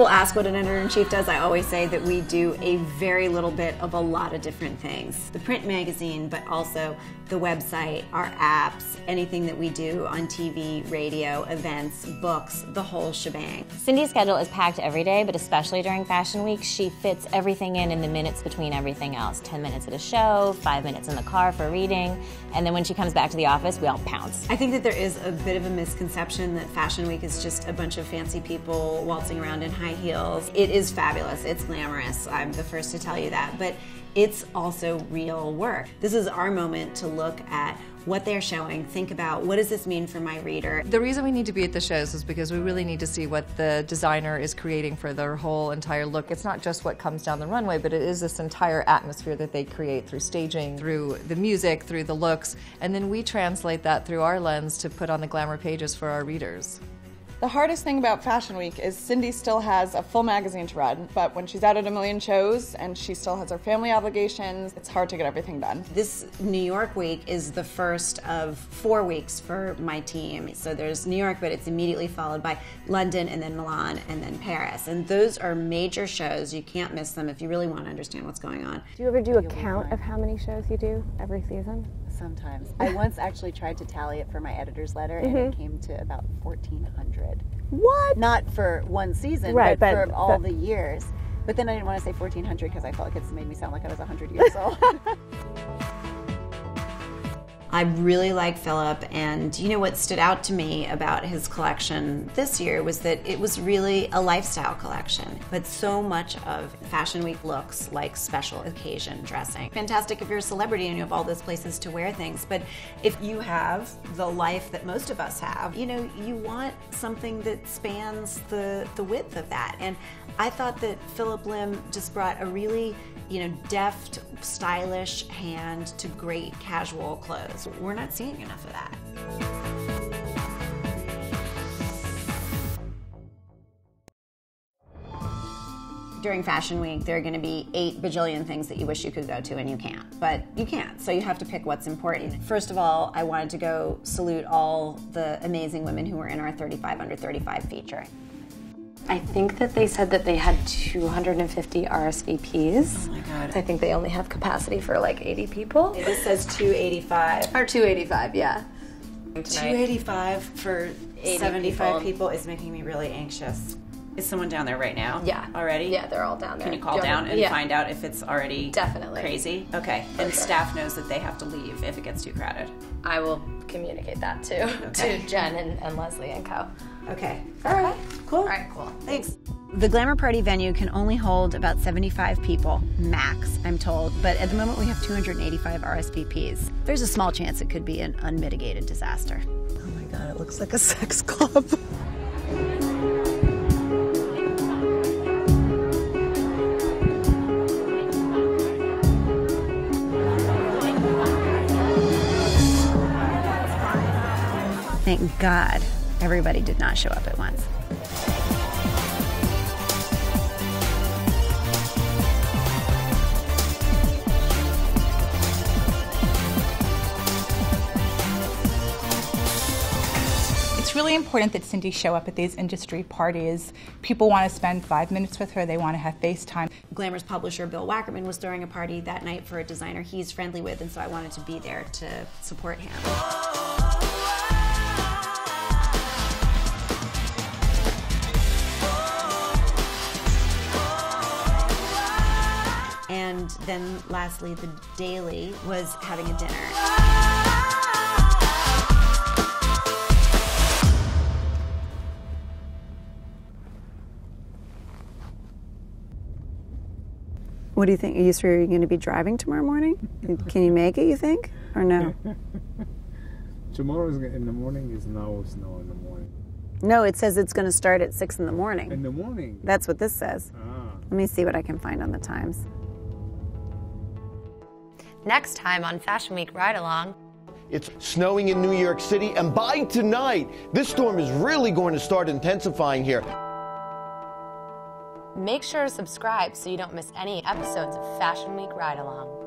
People ask what an editor in chief does, I always say that we do a very little bit of a lot of different things. The print magazine, but also the website, our apps, anything that we do on TV, radio, events, books, the whole shebang. Cindi's schedule is packed every day, but especially during Fashion Week, she fits everything in in the minutes between everything else 10 minutes at a show, five minutes in the car for reading, and then when she comes back to the office, we all pounce. I think that there is a bit of a misconception that Fashion Week is just a bunch of fancy people waltzing around in high heels. It is fabulous, it's glamorous, I'm the first to tell you that, but it's also real work. This is our moment to look at what they're showing, think about what does this mean for my reader. The reason we need to be at the shows is because we really need to see what the designer is creating for their whole entire look. It's not just what comes down the runway, but it is this entire atmosphere that they create through staging, through the music, through the looks, and then we translate that through our lens to put on the glamour pages for our readers. The hardest thing about Fashion Week is Cindi still has a full magazine to run, but when she's out at a million shows and she still has her family obligations, it's hard to get everything done. This New York week is the first of four weeks for my team. So there's New York, but it's immediately followed by London and then Milan and then Paris. And those are major shows. You can't miss them if you really want to understand what's going on. Do you ever do a count of how many shows you do every season? Sometimes. I once actually tried to tally it for my editor's letter, and it mm-hmm. came to about 1,400. What? Not for one season, Right, but, but- for all but- the years. But then I didn't want to say 1,400 because I felt like it made me sound like I was 100 years old. I really like Phillip, and you know what stood out to me about his collection this year was that it was really a lifestyle collection, but so much of Fashion Week looks like special occasion dressing. Fantastic if you're a celebrity and you have all those places to wear things, but if you have the life that most of us have, you know, you want something that spans the, the width of that. And I thought that Phillip Lim just brought a really you know, deft, stylish hand to great casual clothes. We're not seeing enough of that. During Fashion Week, there are going to be eight bajillion things that you wish you could go to and you can't. But you can't, so you have to pick what's important. First of all, I wanted to go salute all the amazing women who were in our 35 under 35 feature. I think that they said that they had 250 RSVPs. Oh my God. I think they only have capacity for like 80 people. This says 285. Or 285, yeah. 285 for 75 people. people. is making me really anxious. Is someone down there right now? Yeah. Already? Yeah, they're all down there. Can you call Do down want- and yeah. find out if it's already Definitely. crazy? Okay. And staff knows that they have to leave if it gets too crowded. I will communicate that to, Okay. to Jen and, and Leslie and co. Okay. All right. Cool. All right, cool. Thanks. The Glamour Party venue can only hold about 75 people, max, I'm told, but at the moment we have 285 RSVPs. There's a small chance it could be an unmitigated disaster. Oh my god, it looks like a sex club. Thank God everybody did not show up at once. It's really important that Cindi show up at these industry parties. People want to spend five minutes with her, they want to have FaceTime. Glamour's publisher Bill Wackerman was throwing a party that night for a designer he's friendly with, and so I wanted to be there to support him. And then lastly, the Daily was having a dinner. What do you think? Are you sure you're going to be driving tomorrow morning? Can you make it, you think? Or no? Tomorrow in the morning is no snow in the morning. No, it says it's going to start at 6 in the morning. In the morning. That's what this says. Ah. Let me see what I can find on the Times. Next time on Fashion Week Ride Along. It's snowing in New York City, and by tonight, this storm is really going to start intensifying here. Make sure to subscribe so you don't miss any episodes of Fashion Week Ride Along.